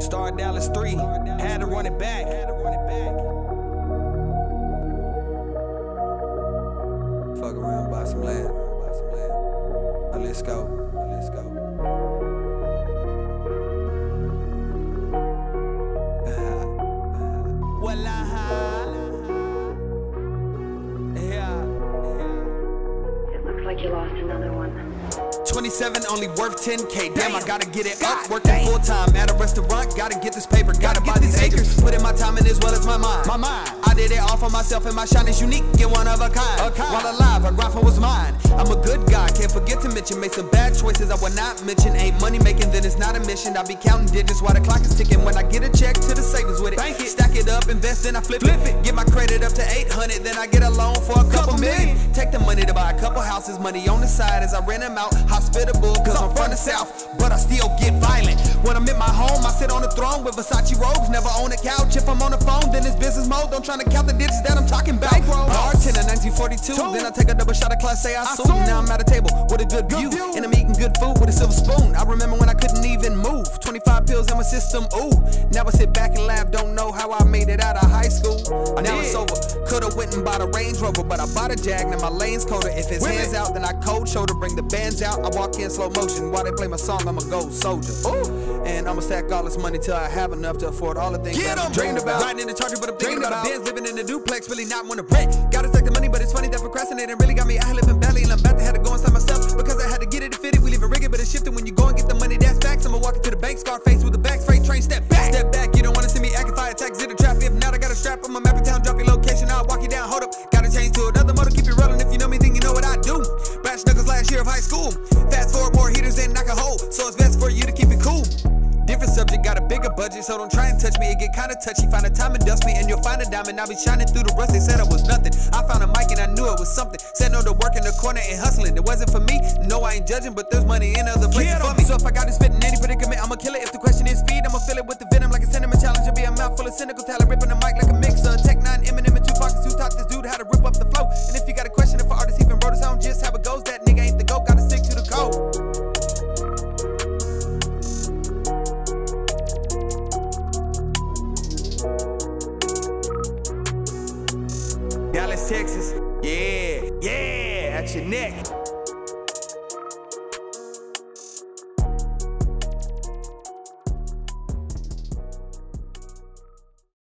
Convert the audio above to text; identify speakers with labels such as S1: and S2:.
S1: Star Dallas 3, had to run it back. Fuck around, buy some land. Let's go. Let's go.
S2: It looks like you lost another one.
S1: 27 only worth 10k. Damn, I gotta get it up. Working full time at a restaurant. Gotta get this paper. Gotta, buy these acres. Put in my time in as well as my mind.
S3: My mind.
S1: I did it all for myself, and my shine is unique and one of a kind.
S3: A kind.
S1: While alive, I grind for what's mine. I'm a good guy. Can't forget to mention. Made some bad choices I will not mention. Ain't money making, then it's not a mission. I be counting digits while the clock is ticking. When I get a check to the savings with it.
S3: Thank it.
S1: Stack it up, invest, then I flip,
S3: Flip
S1: it.
S3: it.
S1: Get my credit up to 800, then I get a loan for a couple,
S3: Couple
S1: million.
S3: million.
S1: Take the money to buy a couple houses, money on the side as I rent them out. Hospitable, cause I'm from the south, but I still get violent. When I'm in my home, I sit on the throne with Versace robes, never on a couch. If I'm on the phone, then it's business mode. Don't try to count the digits that I'm talking about.
S3: Bankroll.
S1: Bartender 1942,
S3: Two.
S1: then I take a double shot of class, say I assume.
S3: assume.
S1: Now I'm at a table with a good,
S3: Good
S1: view,
S3: view.
S1: and I'm eating good food with a silver spoon. I remember when I couldn't even move. 25 pills in my system, ooh. Now I sit back and laugh, don't know how I made it out school.
S3: I
S1: now
S3: did.
S1: it's over. Could've went and bought a Range Rover, but I bought a Jag. Now my lane's colder. If it's
S3: Women.
S1: hands out, then I cold shoulder. Bring the bands out. I walk in slow motion while they play my song. I'm a gold soldier. Ooh. And I'ma stack all this money till I have enough to afford all the things
S3: Get
S1: I dreamed about. Riding in the Charger, but I'm thinking about,
S3: about.
S1: a Benz, living in a duplex, really not want to rent. Gotta stack the money, but it's funny that procrastinating really got me out living badly, and I'm about to have to go inside myself because I had to get it to fit it. We leave it rigid, but it's shifting when you go and get the money. That's facts. I'ma walk into the bank, Scarface with the back, freight train, step step back. Hold up, gotta change to another motor, keep it rolling. If you know me, then you know what I do. Brash knuckles last year of high school. Fast forward, more heaters than I can hold. So it's best for you to keep it cool. Different subject, got a bigger budget, so don't try and touch me. It get kinda touchy. Find a time and dust me, and you'll find a diamond. I'll be shining through the rust. They said I was nothing. I found a mic and I knew it was something. Said no to work in the corner and hustling. It wasn't for me. No, I ain't judging, but there's money in other places for me. So if I got to spit in any predicament, I'ma kill it. If the question is speed, I'ma fill it with the venom like a cinnamon challenge. It'll be a mouthful of cynical talent, ripping the mic like a Dallas, Texas. Yeah, yeah, at your neck.